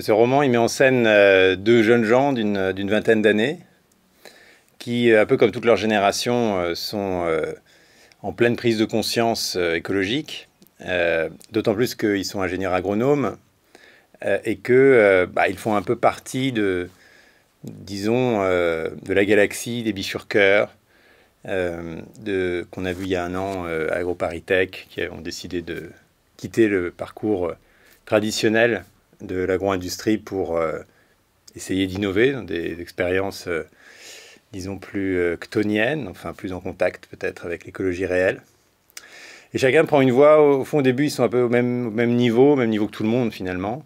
Ce roman, il met en scène euh, deux jeunes gens d'une vingtaine d'années qui, un peu comme toute leur génération, sont en pleine prise de conscience écologique, d'autant plus qu'ils sont ingénieurs agronomes et qu'ils bah, font un peu partie de, disons, de la galaxie des bifurqueurs, euh, qu'on a vu il y a un an euh, à AgroParisTech, qui ont décidé de quitter le parcours euh, traditionnel de l'agro-industrie pour essayer d'innover dans des expériences, disons, plus ctoniennes, enfin plus en contact peut-être avec l'écologie réelle. Et chacun prend une voie, au fond au début ils sont un peu au même, au même niveau, au même niveau que tout le monde finalement.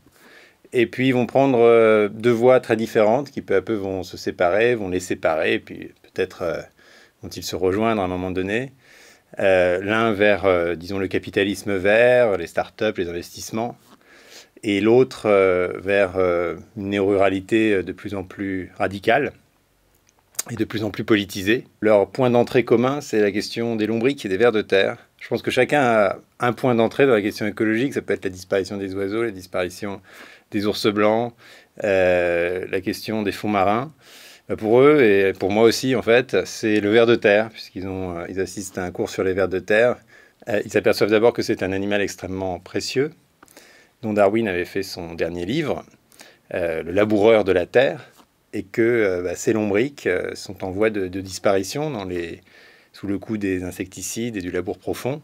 Et puis ils vont prendre deux voies très différentes qui peu à peu vont se séparer, vont les séparer, et puis peut-être vont-ils se rejoindre à un moment donné euh, L'un vers, euh, disons, le capitalisme vert, les startups, les investissements, et l'autre euh, vers une néo-ruralité de plus en plus radicale et de plus en plus politisée. Leur point d'entrée commun, c'est la question des lombriques et des vers de terre. Je pense que chacun a un point d'entrée dans la question écologique. Ça peut être la disparition des oiseaux, la disparition des ours blancs, la question des fonds marins. Bah, pour eux et pour moi aussi, en fait, c'est le ver de terre, puisqu'ils ont, euh, assistent à un cours sur les vers de terre. Euh, ils s'aperçoivent d'abord que c'est un animal extrêmement précieux, dont Darwin avait fait son dernier livre, euh, Le laboureur de la terre, et que bah, ces lombriques sont en voie de, disparition sous le coup des insecticides et du labour profond.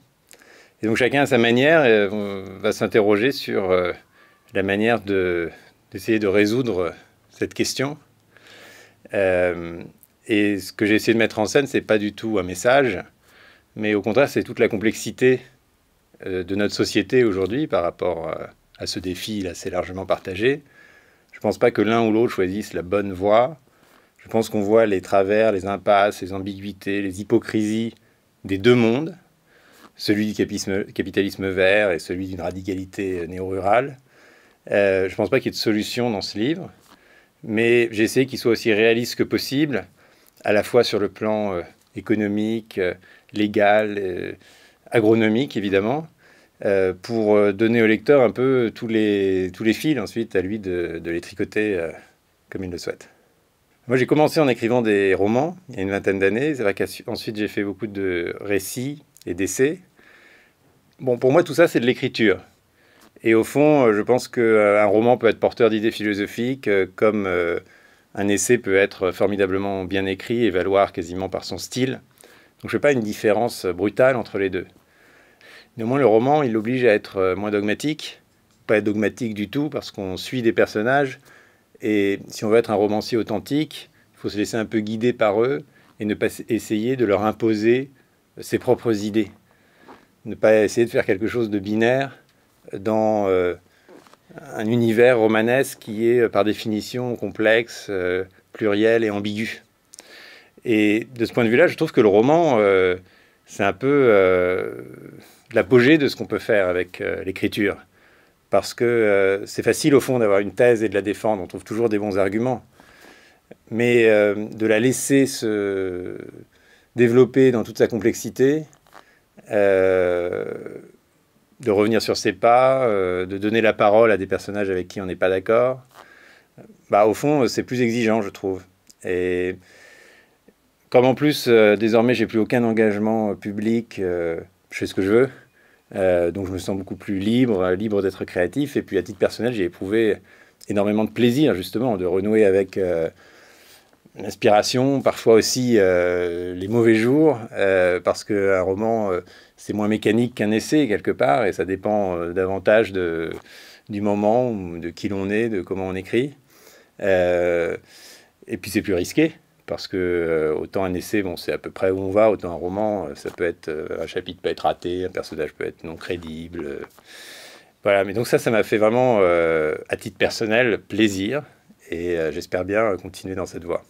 Et donc chacun à sa manière va s'interroger sur la manière d'essayer de résoudre cette question. Euh, et ce que j'ai essayé de mettre en scène, c'est pas du tout un message, mais au contraire, c'est toute la complexité euh, de notre société aujourd'hui par rapport euh, à ce défi assez largement partagé. Je ne pense pas que l'un ou l'autre choisisse la bonne voie. Je pense qu'on voit les travers, les impasses, les ambiguïtés, les hypocrisies des deux mondes, celui du capitalisme, vert et celui d'une radicalité néo-rurale. je ne pense pas qu'il y ait de solution dans ce livre mais j'ai essayé qu'il soit aussi réaliste que possible, à la fois sur le plan euh, économique, euh, légal, euh, agronomique évidemment, pour donner au lecteur un peu tous les, tous les fils ensuite à lui de, les tricoter comme il le souhaite. Moi j'ai commencé en écrivant des romans il y a une vingtaine d'années, c'est vrai qu'ensuite j'ai fait beaucoup de récits et d'essais. Bon, pour moi tout ça c'est de l'écriture. Et au fond, euh, je pense qu'un euh, roman peut être porteur d'idées philosophiques, euh, comme un essai peut être formidablement bien écrit et valoir quasiment par son style. Donc je ne fais pas une différence brutale entre les deux. Néanmoins, le roman, il oblige à être moins dogmatique, pas dogmatique du tout, parce qu'on suit des personnages. Et si on veut être un romancier authentique, il faut se laisser un peu guider par eux et ne pas essayer de leur imposer ses propres idées. Ne pas essayer de faire quelque chose de binaire dans euh, un univers romanesque qui est par définition complexe, euh, pluriel et ambigu. Et de ce point de vue-là, je trouve que le roman, euh, c'est un peu l'apogée de ce qu'on peut faire avec l'écriture. Parce que c'est facile au fond d'avoir une thèse et de la défendre, on trouve toujours des bons arguments. Mais de la laisser se développer dans toute sa complexité, de revenir sur ses pas, euh, de donner la parole à des personnages avec qui on n'est pas d'accord, bah, au fond, c'est plus exigeant, je trouve. Et comme en plus, euh, désormais, j'ai plus aucun engagement public, euh, je fais ce que je veux, donc je me sens beaucoup plus libre, libre d'être créatif. Et puis, à titre personnel, j'ai éprouvé énormément de plaisir, justement, de renouer avec l'inspiration, parfois aussi les mauvais jours, parce qu'un roman c'est moins mécanique qu'un essai quelque part, et ça dépend euh, davantage de, du moment, de qui l'on est, de comment on écrit. Euh, et puis c'est plus risqué, parce que euh, autant un essai, bon, c'est à peu près où on va, autant un roman, ça peut être, un chapitre peut être raté, un personnage peut être non crédible. voilà, mais donc ça, ça m'a fait vraiment, à titre personnel, plaisir, et j'espère bien continuer dans cette voie.